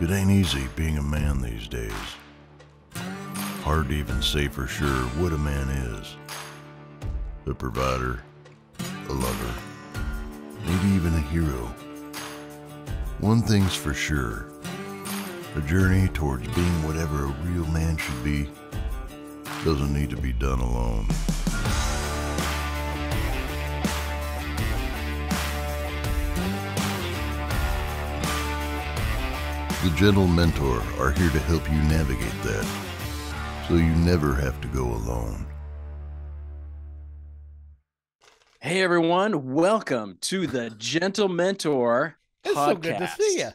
It ain't easy being a man these days. Hard to even say for sure what a man is a provider, a lover, maybe even a hero. One thing's for sure a journey towards being whatever a real man should be doesn't need to be done alone. The Gentlementor are here to help you navigate that so you never have to go alone. Hey everyone, welcome to the Gentlementor It's podcast. so good to see you.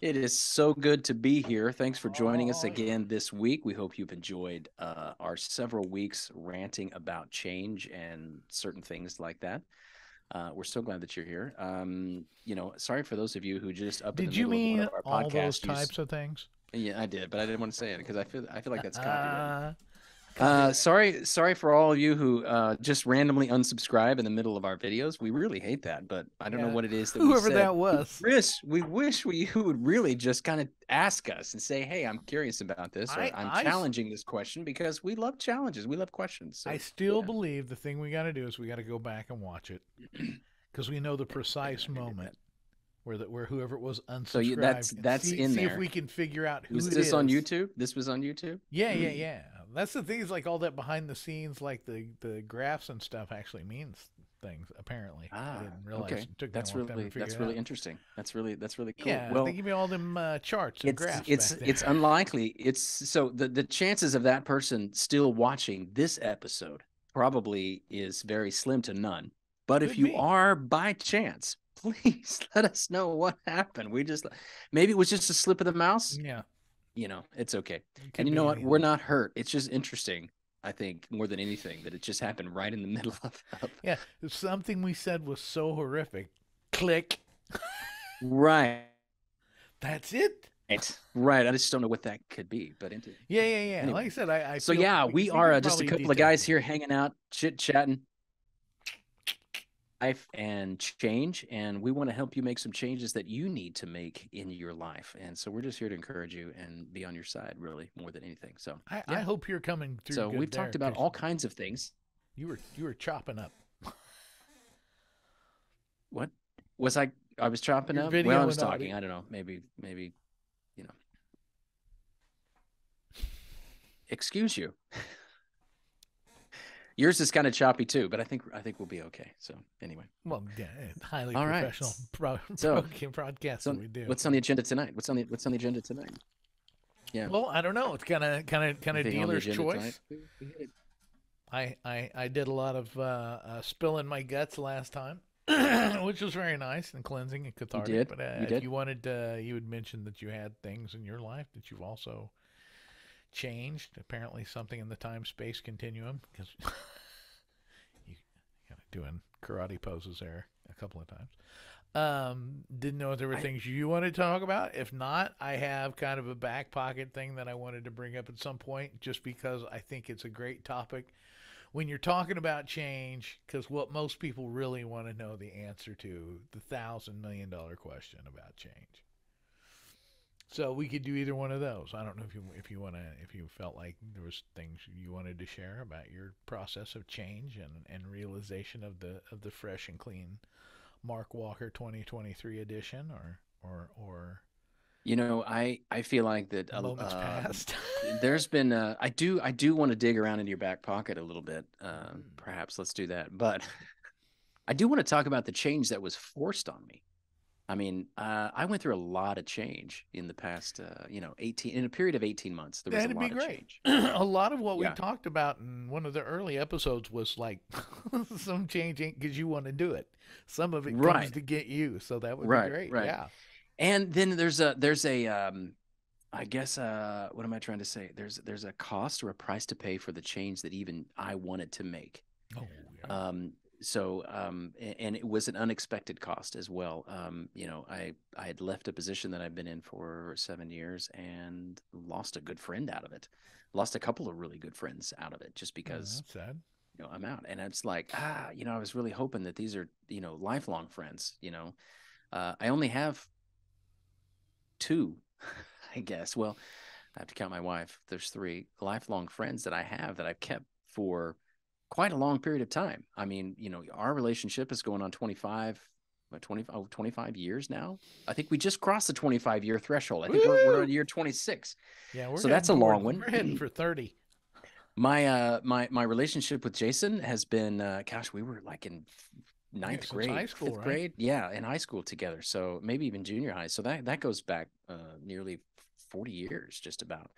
It is so good to be here. Thanks for joining us again this week. We hope you've enjoyed uh, our several weeks ranting about change and certain things like that. Uh, we're so glad that you're here. Um, you know, sorry for those of you who just up. in Did the you middle of one mean of our all those podcasts, you types of things? Yeah, I did, but I didn't want to say it because I feel I feel like that's copyright. Uh, sorry, sorry for all of you who uh, just randomly unsubscribe in the middle of our videos. We really hate that, but I don't know what it is that we whoever that was. Wish we wish we you would really just kind of ask us and say, "Hey, I'm curious about this," or I- "I'm I s- challenging this question," because we love challenges. We love questions. So, I still yeah. believe the thing we got to do is we got to go back and watch it because we know the precise moment where that where whoever it was unsubscribed. So you- that's- that's see, in see there. if we can figure out who was this on. YouTube? This was on YouTube. Yeah, yeah, yeah. That's the thing is like all that behind the scenes, like the the graphs and stuff, actually means things. Apparently, Ah, I didn't realize. okay. It took That's really that's really out. interesting. That's really that's really cool. Yeah, well, they give you all them uh, charts and it's graphs. it's it's unlikely. It's so the the chances of that person still watching this episode probably is very slim to none. But if you be. are by chance, please let us know what happened. We just maybe it was just a slip of the mouse. yeah. You know, it's okay. it And you know what? We're not hurt. It's just interesting. I think more than anything that it just happened right in the middle of. of Yeah, something we said was so horrific. Click. right. That's it. Right. I just don't know what that could be, but into. Yeah, yeah, yeah. Anyway. Like I said, I. I So yeah, we- we we are uh, just a couple of guys here hanging out, chit chatting, life and change, and we want to help you make some changes that you need to make in your life. And so we're just here to encourage you and be on your side, really, more than anything. So I, I hope you're coming through. so we've talked about all kinds of things. You were you were chopping up. What was I? I was chopping Your up. Well, I was talking. audio. I don't know. Maybe, maybe, you know. Excuse you. Yours is kind of choppy too, but I think I think we'll be okay. So anyway, Well, yeah, it's highly All right. professional pro, So- pro- broadcast so we do. what's on the agenda tonight? What's on the What's on the agenda tonight? Yeah. well, I don't know. It's kind of kind of kind of Anything on the dealer's choice. tonight? We- we hit it. I, I I did a lot of uh, uh, spilling my guts last time, which was very nice and cleansing and cathartic. did? But uh, You if you wanted, uh, you had mentioned that you had things in your life that you've also changed. Apparently, something in the time space continuum because you kind of doing karate poses there a couple of times. Um, didn't know if there were I- things you wanted to talk about. If not, I have kind of a back pocket thing that I wanted to bring up at some point, just because I think it's a great topic when you're talking about change. Because what most people really want to know the answer to the thousand million dollar question about change. So we could do either one of those. I don't know if you if you want to if you felt like there was things you wanted to share about your process of change and, and realization of the of the fresh and clean Mark Walker 2023 edition or or or You know, I I feel like that. uh, moments uh, past. there's been uh, I do I do want to dig around into your back pocket a little bit. Um, Mm. perhaps let's do that. But I do want to talk about the change that was forced on me. I mean, uh, I went through a lot of change in the past, uh, you know, 18 in a period of 18 months. There was That'd a be lot of great. change. a lot of what Yeah. we talked about in one of the early episodes was like some change ain't because you want to do it. Some of it comes to get you. So that would Right, be great. right. Yeah. And then there's a there's a um, I guess uh, what am I trying to say? There's there's a cost or a price to pay for the change that even I wanted to make. Oh, yeah. um so um and it was an unexpected cost as well um you know i i had left a position that i've been in for seven years and lost a good friend out of it lost a couple of really good friends out of it just Oh, because that's sad. you know i'm out and it's like ah you know i was really hoping that these are you know lifelong friends you know uh i only have two I guess. Well, I have to count my wife. There's three lifelong friends that I have that I've kept for quite a long period of time. I mean, you know, our relationship is going on 25, what, 20, oh, 25 years now. I think we just crossed the 25 year threshold. I think we're, we're on year 26. Yeah, we're So that's a long one. We're heading for thirty. My uh my my relationship with Jason has been uh gosh, we were like in ninth since grade, high school, fifth right? grade, yeah, in high school together. So maybe even junior high. So that that goes back uh nearly 40 years just about.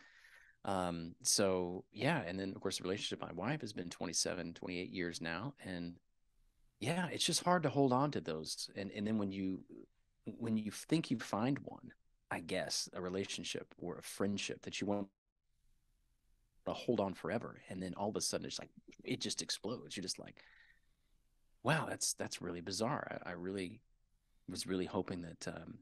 Um so yeah, and then of course the relationship my wife has been 27, 28 years now and yeah, it's just hard to hold on to those. And and then when you when you think you find one, I guess, a relationship or a friendship that you want to hold on forever, and then all of a sudden it's like it just explodes. You're just like, wow, that's that's really bizarre. I, I really was really hoping that um,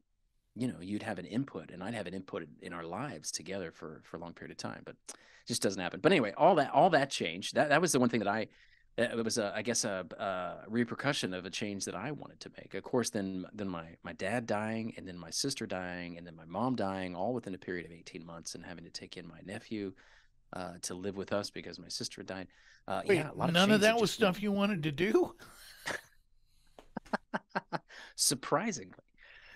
you know you'd have an input and I'd have an input in our lives together for for a long period of time, but it just doesn't happen. But anyway, all that all that changed. That that was the one thing that I that was a I guess a, a repercussion of a change that I wanted to make. Of course, then then my my dad dying, and then my sister dying, and then my mom dying, all within a period of eighteen months, and having to take in my nephew uh, to live with us because my sister died. Uh, Wait, yeah, a lot none of that was just went- stuff you wanted to do. surprisingly.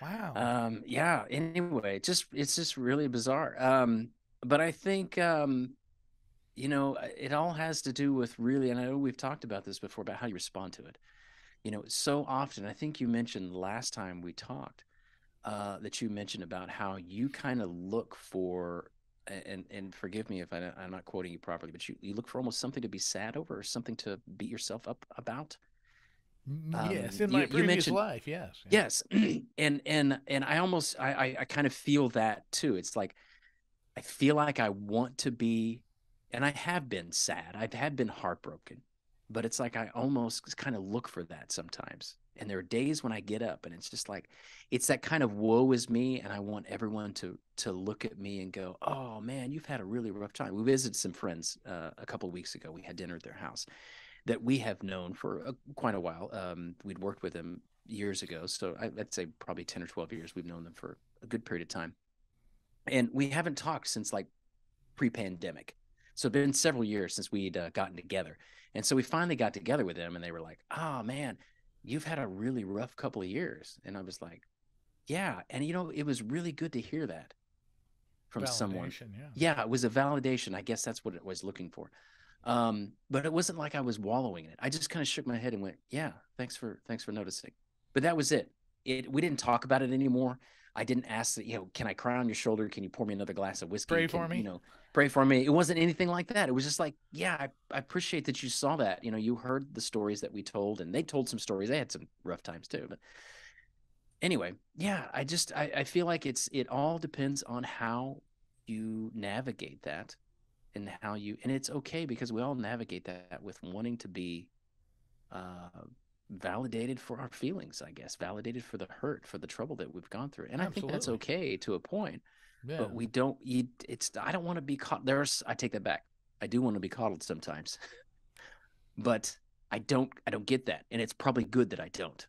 Wow. Um, yeah. Anyway, just it's just really bizarre. Um, but I think um, you know, it all has to do with really, and I know we've talked about this before about how you respond to it. You know, so often, I think you mentioned last time we talked uh, that you mentioned about how you kind of look for, and and forgive me if I, I'm not quoting you properly, but you you look for almost something to be sad over or something to beat yourself up about. Mm, yes, um, in you- my you previous mentioned- life, yes. Yes, and and and I almost I, I I kind of feel that too. It's like I feel like I want to be, and I have been sad. I've had been heartbroken, but it's like I almost kind of look for that sometimes. And there are days when I get up and it's just like it's that kind of woe is me, and I want everyone to to look at me and go, "Oh man, you've had a really rough time." We visited some friends uh, a couple of weeks ago. We had dinner at their house that we have known for uh, quite a while. Um, we'd worked with them years ago, so I, I'd say probably ten or twelve years. We've known them for a good period of time, and we haven't talked since like pre-pandemic. So it's been several years since we'd uh, gotten together, and so we finally got together with them, and they were like, "Oh man, you've had a really rough couple of years," and I was like, "Yeah," and you know, it was really good to hear that from someone yeah. yeah it was a validation i guess that's what it was looking for um but it wasn't like i was wallowing in it. I just kind of shook my head and went yeah thanks for thanks for noticing. But that was it. It we didn't talk about it anymore. I didn't ask that you know can i cry on your shoulder? Can you pour me another glass of whiskey? Pray Can- for me? you know pray for me? It wasn't anything like that. It was just like yeah I, I appreciate that you saw that. You know you heard the stories that we told and they told some stories. They had some rough times too but anyway yeah i just I, I feel like it's it all depends on how you navigate that and how you and it's okay because we all navigate that with wanting to be uh validated for our feelings i guess validated for the hurt for the trouble that we've gone through. And i think that's okay to a point yeah. but we don't you it's i don't want to be caught there's i take that back. I do want to be coddled sometimes but i don't i don't get that and it's probably good that i don't.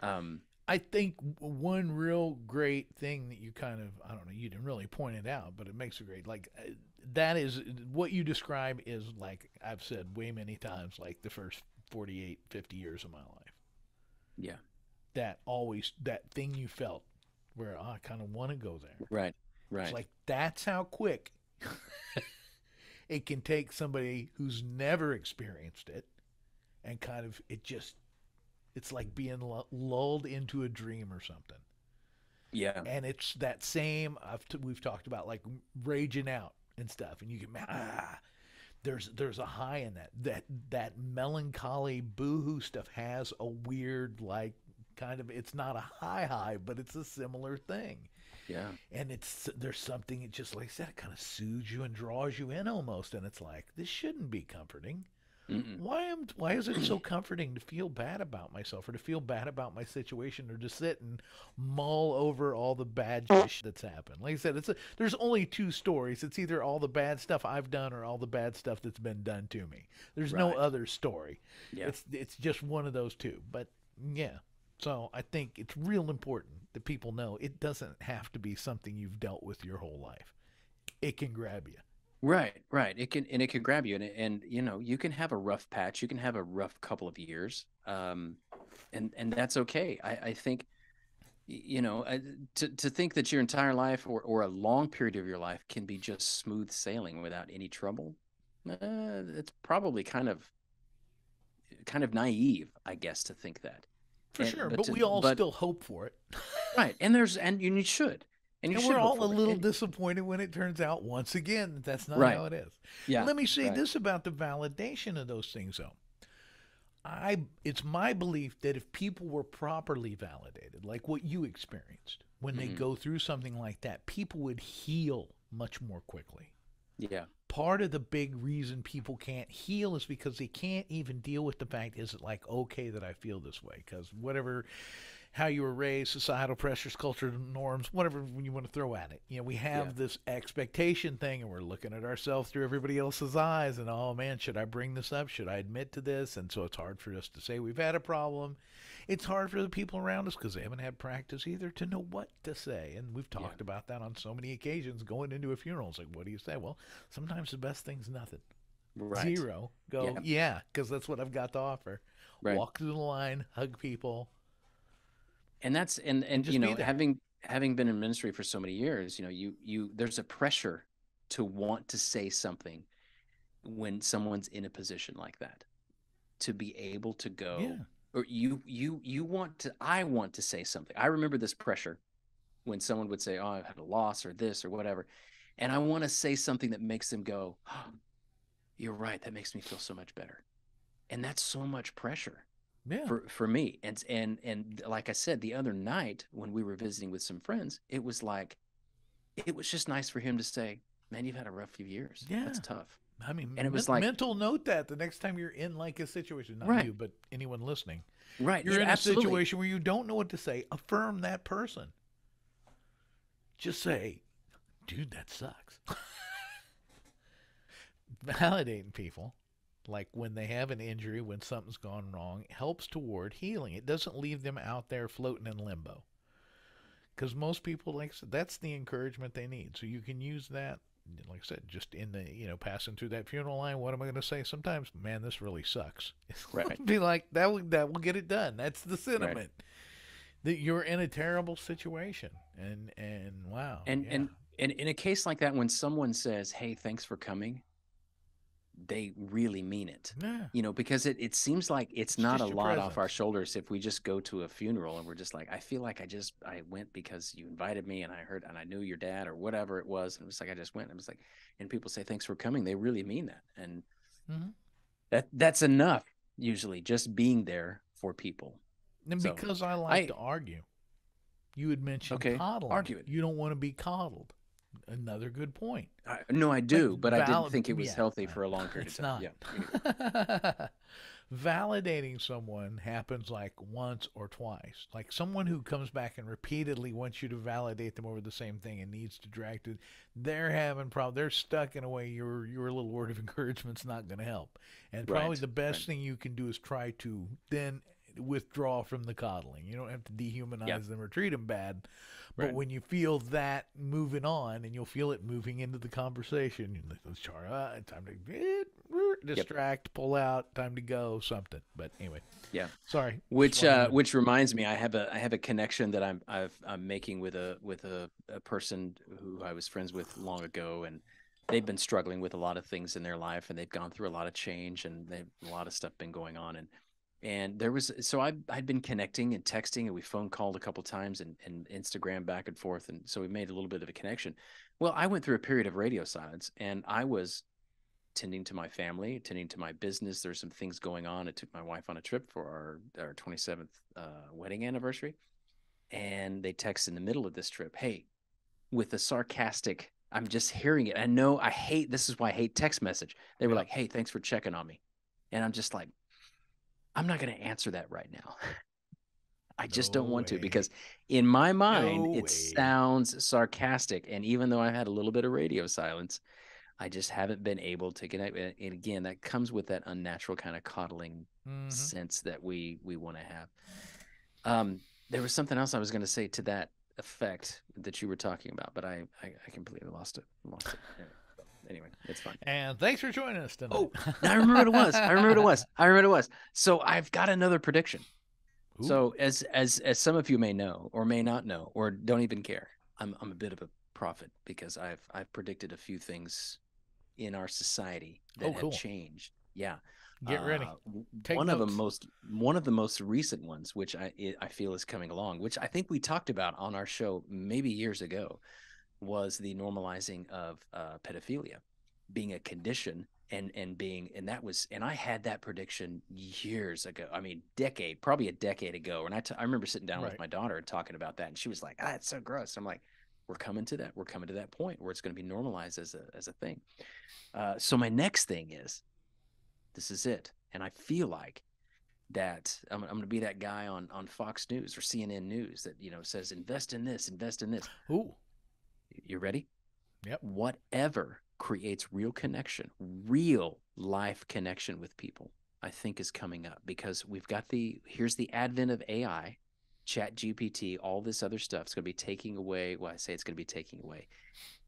Um I think one real great thing that you kind of I don't know you didn't really point it out, but it makes a great like uh, that is what you describe is like I've said way many times like the first 48 50 years of my life. yeah That always that thing you felt where oh, I kind of want to go there. right right It's like that's how quick it can take somebody who's never experienced it and kind of it just it's like being lulled into a dream or something. yeah And it's that same I've t- we've talked about like raging out and stuff and you can ah there's there's a high in that that that melancholy boohoo stuff has a weird like kind of it's not a high high but it's a similar thing. Yeah. And it's there's something it just like I said it kind of soothes you and draws you in almost and it's like this shouldn't be comforting Mm-mm. why am why is it so comforting to feel bad about myself or to feel bad about my situation or to sit and mull over all the bad shit that's happened? Like i said it's a, there's only two stories. It's either all the bad stuff i've done or all the bad stuff that's been done to me. There's no other story. Yeah. It's it's just one of those two. But yeah. So I think it's real important that people know it doesn't have to be something you've dealt with your whole life. It can grab you. Right, right. It can and it can grab you, and and you know you can have a rough patch. You can have a rough couple of years, um, and and that's okay. I I think, you know, to to think that your entire life or or a long period of your life can be just smooth sailing without any trouble, uh, it's probably kind of kind of naive, I guess, to think that. For And- sure, but but, to- we all but- still hope for it. Right, and there's and you should, and you And we're all a for it. little disappointed when it turns out once again that that's not Right. how it is. yeah. Let me say right. this about the validation of those things, though. I it's my belief that if people were properly validated, like what you experienced when they Mhm. go through something like that, people would heal much more quickly. Yeah, Part of the big reason people can't heal is because they can't even deal with the fact is it like okay that I feel this way because whatever how you were raised, societal pressures, cultural norms, whatever you want to throw at it. You know, we have Yeah. this expectation thing and we're looking at ourselves through everybody else's eyes and oh man, should I bring this up? Should I admit to this? And so it's hard for us to say we've had a problem. It's hard for the people around us because they haven't had practice either to know what to say. And we've Yeah. talked about that on so many occasions going into a funeral. It's like, what do you say? Well, sometimes the best thing's nothing. right. Zero. Go, Yeah. yeah, because that's what I've got to offer. Right. Walk through the line, hug people. And that's and and you know having having been in ministry for so many years you know you you there's a pressure to want to say something when someone's in a position like that. To be able to go Yeah. or you you you want to i want to say something. I remember this pressure when someone would say oh i've had a loss or this or whatever and i want to say something that makes them go oh, you're right that makes me feel so much better. And that's so much pressure Yeah. for for me and and and like i said the other night when we were visiting with some friends it was like it was just nice for him to say man you've had a rough few years Yeah. that's tough I mean, and it was like- mental note that the next time you're in like a situation, not Right. you, but anyone listening, right you're yeah, in a absolutely. situation where you don't know what to say. Affirm that person. Just say, dude, that sucks. Validating people, like when they have an injury, when something's gone wrong, helps toward healing. It doesn't leave them out there floating in limbo. Because most people, like I said, that's the encouragement they need. So you can use that like I said, just in the you know passing through that funeral line, what am I going to say? Sometimes, man, this really sucks. Right. Be like that. Will, that will get it done. That's the sentiment. That you're in a terrible situation, and and wow, and yeah. and and in a case like that when someone says hey thanks for coming they really mean it yeah, you know because it, it seems like it's, It's not a lot off our shoulders if we just go to a funeral and we're just like i feel like i just i went because you invited me and i heard and i knew your dad or whatever it was and it was like i just went and it was like and people say thanks for coming they really mean that and Mhm. that that's enough usually just being there for people and so, because I like I- to argue, you had mentioned Okay, coddling. argue it. You don't want to be coddled. Another good point. I, no i do but i didn't think it was yeah, healthy for a long period of time not. yeah Validating someone happens like once or twice. Like someone who comes back and repeatedly wants you to validate them over the same thing and needs to drag to they're having problems. they're stuck in a way your your little word of encouragement's not going to help. And probably Right, the best right. thing you can do is try to then withdraw from the coddling. You don't have to dehumanize them or treat them bad. But Right. when you feel that moving on, and you'll feel it moving into the conversation, you know, Char, uh, time to eh, distract, pull out, time to go, something. But anyway, Yeah. sorry. which uh to- which reminds me i have a i have a connection that i'm I've, i'm making with a with a, a person who i was friends with long ago and they've been struggling with a lot of things in their life and they've gone through a lot of change and they've a lot of stuff been going on and and there was so i i'd been connecting and texting and we phone called a couple times and, and instagram back and forth and so we made a little bit of a connection well i went through a period of radio silence and i was tending to my family, tending to my business. There's some things going on. I took my wife on a trip for our our 27th uh, wedding anniversary, and they text in the middle of this trip, "Hey," with a sarcastic. I'm just hearing it. I know I hate. This is why I hate text message. They were like, "Hey, thanks for checking on me," and I'm just like, I'm not going to answer that right now. I just don't No want to because in my mind No it way. sounds sarcastic, and even though I had a little bit of radio silence, I just haven't been able to connect. And and again, that comes with that unnatural kind of coddling Mhm. sense that we we want to have. Um, there was something else I was going to say to that effect that you were talking about, but I I, I completely lost it. Lost it. Anyway, it's fine. And thanks for joining us tonight. Oh, I remember what it was. I remember what it was. I remember what it was. So I've got another prediction. Ooh. So as as as some of you may know or may not know or don't even care, I'm I'm a bit of a prophet because I've I've predicted a few things in our society that Oh, cool. have changed. Yeah. Get ready. Uh, w- Take one of the most one of the most recent ones, which I I feel is coming along, which I think we talked about on our show maybe years ago, was the normalizing of uh, pedophilia being a condition and and being and that was and I had that prediction years ago. I mean, decade, probably a decade ago. And I t- I remember sitting down with my daughter and talking about that, and she was like, "Ah, it's so gross." I'm like, "We're coming to that. We're coming to that point where it's going to be normalized as a as a thing." Uh, so my next thing is, this is it, and I feel like that I'm, I'm going to be that guy on on Fox News or CNN News that you know says invest in this, invest in this. Ooh. You ready? Yep. Whatever creates real connection, real life connection with people, I think is coming up because we've got the here's the advent of AI, Chat GPT, all this other stuff. It's going to be taking away. Well, I say it's going to be taking away.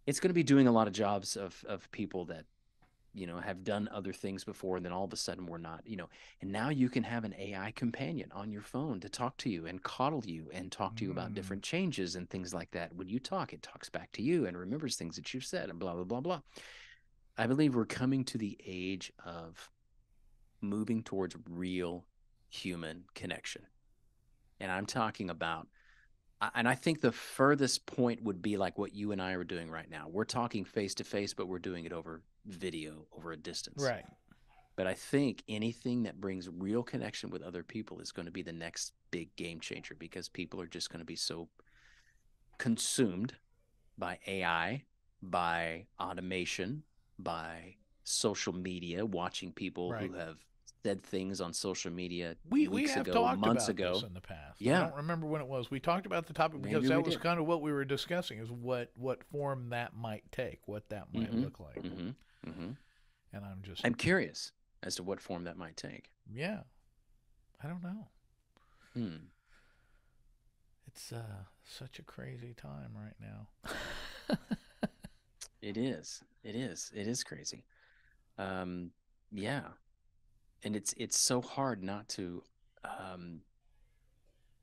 It's going to be doing a lot of jobs of of people that you know have done other things before and then all of a sudden we're not you know and now you can have an ai companion on your phone to talk to you and coddle you and talk to you about Mm. different changes and things like that when you talk it talks back to you and remembers things that you've said and blah blah blah blah i believe we're coming to the age of moving towards real human connection and i'm talking about and I think the furthest point would be like what you and I are doing right now. We're talking face to face, but we're doing it over video, over a distance. Right. But I think anything that brings real connection with other people is going to be the next big game changer because people are just going to be so consumed by AI, by automation, by social media, watching people Right. who have said things on social media We we weeks have ago, talked months about ago. this in the past. Yeah. I don't remember when it was. We talked about the topic because Maybe that was did. kind of what we were discussing is what what form that might take, what that might Mhm. look like. hmm hmm And I'm just I'm curious as to what form that might take. yeah. I don't know. Hmm. It's uh such a crazy time right now. It is. It is. It is crazy. Um, yeah. And it's it's so hard not to um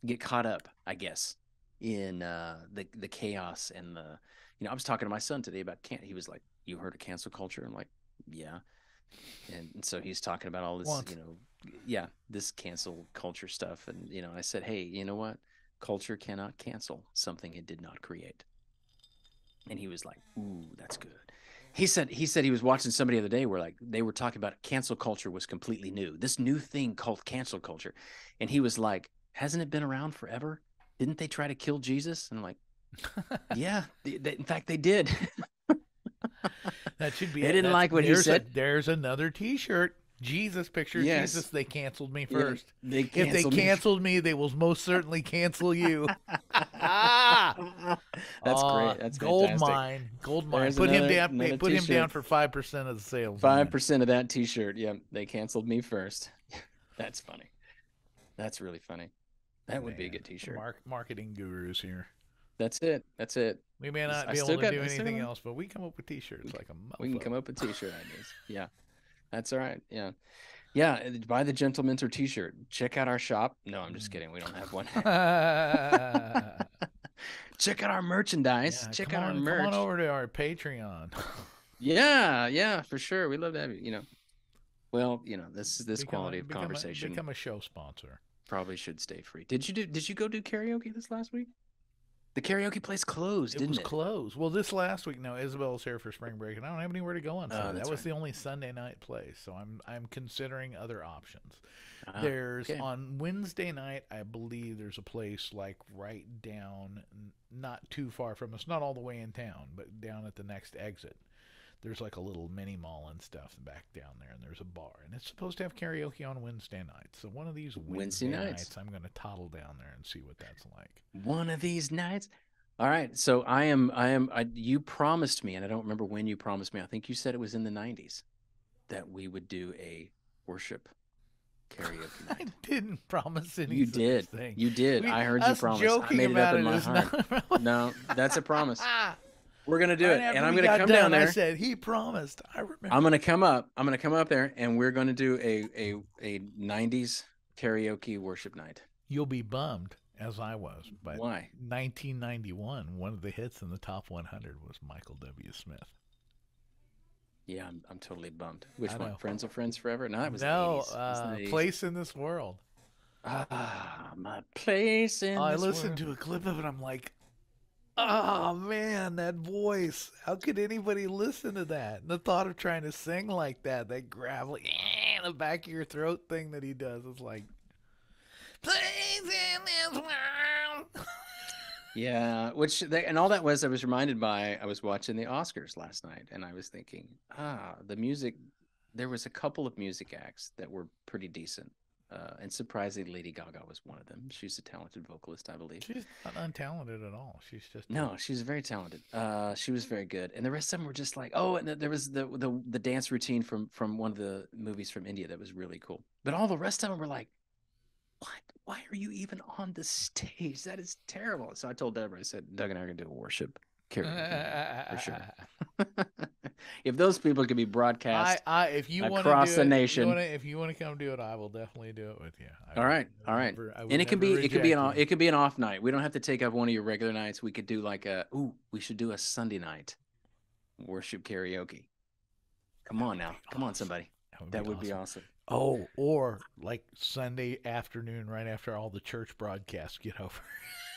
get caught up, I guess, in uh the the chaos and the you know, I was talking to my son today about can't. he was like, You heard of cancel culture? I'm like, Yeah. And, and so he's talking about all this, Once. you know, yeah, this cancel culture stuff. And, you know, I said, Hey, you know what? Culture cannot cancel something it did not create. And he was like, "Ooh, that's good." He said he said he was watching somebody the other day where like they were talking about cancel culture was completely new. This new thing called cancel culture. And he was like, "Hasn't it been around forever? Didn't they try to kill Jesus?" And I'm like, "Yeah, they, they- in fact they did." That should be. They didn't like what he there's a- said. there's another T-shirt. Jesus picture. Yes. Jesus. They canceled me Yeah, first. they If they canceled me. me, they will most certainly cancel you. That's Aw, great. Ah, That's gold fantastic. mine. Gold mine. There's put him another- down. another Put him down for five percent of the sales. Five percent of that T-shirt. Yeah, they canceled me first. That's funny. That's really funny. That would be a good T-shirt. Mark, marketing gurus here. That's it. That's it. We may not I be able to got- do anything else, but we come up with T-shirts like a. Mofo. We can come up with T-shirt ideas. Yeah, that's all right. Yeah, yeah. Buy the Gentlementor T-shirt. Check out our shop. No, I'm just kidding. We don't have one. Check out our merchandise. Check out on, our merch. Come on over to our Patreon. Yeah, yeah, for sure. We love to have you. You know, well, you know, this is this Become a- quality of become a- conversation become a show sponsor. probably should stay free. Did you do? Did you go do karaoke this last week? The karaoke place closed, It didn't was it? closed. Well, this last week, no, Isabel's here for spring break, and I don't have anywhere to go on Oh, Sunday. that was right. the only Sunday night place, so I'm I'm considering other options. Ah, there's okay. on Wednesday night, I believe there's a place like right down, not too far from us, not all the way in town, but down at the next exit. There's like a little mini mall and stuff back down there, and there's a bar, and it's supposed to have karaoke on Wednesday nights. So one of these Wednesday Wednesday, nights. nights, I'm going to toddle down there and see what that's like. one of these nights. All right. So I am. I am. I, you promised me, and I don't remember when you promised me. I think you said it was in the '90s that we would do a worship karaoke I didn't promise anything. You did. Thing. You did. We- I heard you promise. I made it up in my is heart. No, that's a promise. We're gonna do Right it, and I'm gonna come done, down I said he promised. I remember. I'm gonna come up. I'm gonna come up there, and we're gonna do a a a '90s karaoke worship night. You'll be bummed, as I was. But Why? 1991, one of the hits in the top 100 was Michael W. Smith. Yeah, I'm, I'm totally bummed. Which one? Friends of Friends Forever? No, that was no, 80s. It was uh, the 80s. place in this world. Ah, my place in. I listened world. to a clip of it. I'm like, oh man, that voice. How could anybody listen to that? And the thought of trying to sing like that, that gravelly in the back of your throat thing that he does is like, in this world. Yeah, which they, and all that was, I was reminded by I was watching the Oscars last night, and I was thinking, ah, the music. There was a couple of music acts that were pretty decent, uh, and surprisingly, Lady Gaga was one of them. She's a talented vocalist, I believe. She's not untalented at all. She's just No, she's very talented. Uh, she was very good, and the rest of them were just like, oh, and there was the the the dance routine from from one of the movies from India that was really cool. But all the rest of them were like, what? Why are you even on the stage? That is terrible. So I told Deborah, I said, Doug and I are gonna do a worship karaoke. for sure. if those people could be broadcast, I, if you want to across the it, if you nation. wanna- if you want to come do it, I will definitely do it with you. I all right, all right, never- and it can never be it could be an you. it could be an off night. We don't have to take up one of your regular nights. We could do like a ooh, we should do a Sunday night worship karaoke. Come on now, be come on, somebody. would That be would be awesome. awesome. Oh, or like Sunday afternoon, right after all the church broadcasts get over.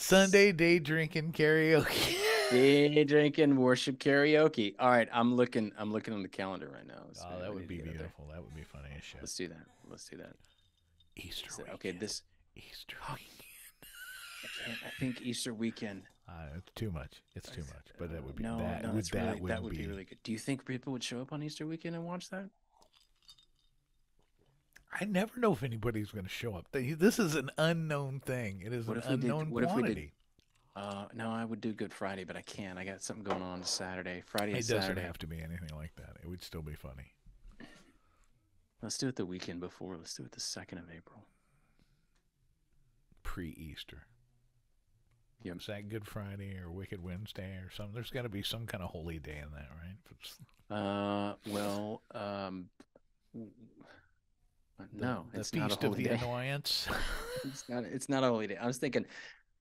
Sunday day drinking karaoke. Day drinking worship karaoke. All right, I'm looking. I'm looking on the calendar right now. Let's- oh, that would be get up there. beautiful. That would be funny as shit. Let's do that. Let's do that. Easter So- weekend. okay, this. Easter Oh, weekend. I, can't, I think Easter weekend. Uh, it's too much. It's too much. But that would be no, that no, would that really, would that would be, be really good. Do you think people would show up on Easter weekend and watch that? I never know if anybody's going to show up. This is an unknown thing. It is What an we did- unknown what if we did quantity. Uh, no, I would do Good Friday, but I can't. I got something going on Saturday, Friday It doesn't Saturday. have to be anything like that. It would still be funny. Let's do it the weekend before. Let's do it the second of April. Pre-Easter. Yep. Is that Good Friday or Wicked Wednesday or something? There's got to be some kind of holy day in that, right? Uh, well, um, the- no, the it's not a feast of holy the day. annoyance. it's not. It's not a holy day. I was thinking,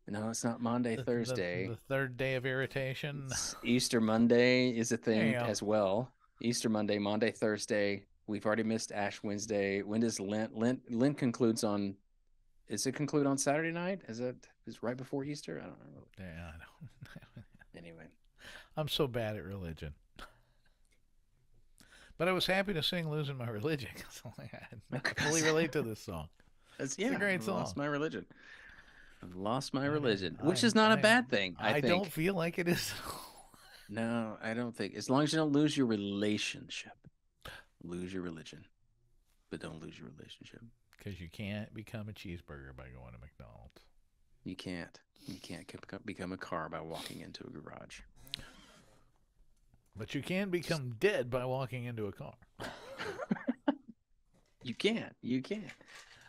no, it's not Monday, The- the- Thursday. The, third day of irritation. It's Easter Monday is a thing as well. Easter Monday, Monday, Thursday. We've already missed Ash Wednesday. When does Lent? Lent Lent concludes on. Is it conclude on Saturday night? Is it is right before Easter? I don't know. Yeah, I know. Anyway, I'm so bad at religion. But I was happy to sing "Losing My Religion" 'cause I'm like, I fully relate to this song. that's a great I've Lost my religion. I've lost my I- religion, which is not a I- bad thing. I, I, don't feel like it is. No, I don't think. As long as you don't lose your relationship, lose your religion, but don't lose your relationship. Because you can't become a cheeseburger by going to McDonald's. You can't. You can't become a car by walking into a garage. But you can become dead by walking into a car. You can. You can.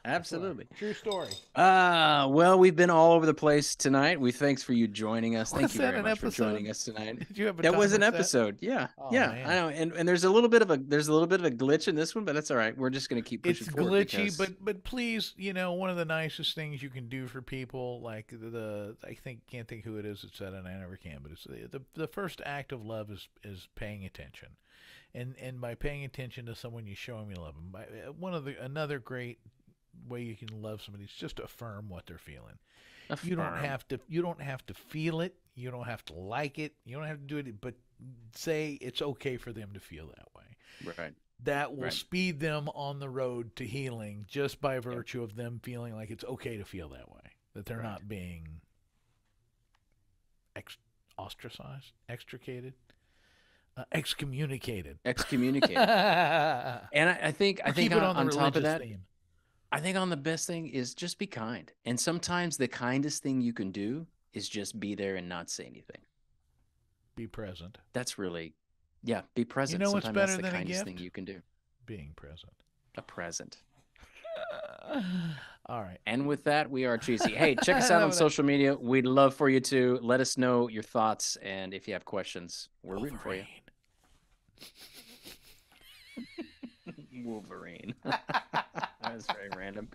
Absolutely. True story. Ah, well, we've been all over the place tonight. We thanks for you joining us. Thank Was you very much for joining us tonight. Did you have a That was an episode. Yeah. Oh, yeah. man. I know. And and there's a little bit of a there's a little bit of a glitch in this one, but that's all right. We're just gonna keep pushing It's forward glitchy, because- but but please, you know, one of the nicest things you can do for people, like the, I think can't think who it is that said it, and I never can, but it's the, the first act of love is is paying attention, and and by paying attention to someone, you show them you love them. By, uh, one of the another great way you can love somebody is just affirm what they're feeling. You don't have to you don't have to feel it, you don't have to like it, you don't have to do it, but say it's okay for them to feel that way right. that will Right. speed them on the road to healing just by virtue of them feeling like it's okay to feel that way that they're Right. not being ex- ostracized extricated uh, excommunicated Excommunicate. and and I, I think I think on, on, on top of that, theme. I think on the best thing is just be kind. And sometimes the kindest thing you can do is just be there and not say anything. Be present. That's really, yeah, be present. You know what's sometimes better that's the than kindest a gift? thing you can do. Being present. A present. All right. And with that, we are cheesy. Hey, check us out on social media. We'd love for you to let us know your thoughts. And if you have questions, we're rooting for you. Wolverine. That was very random.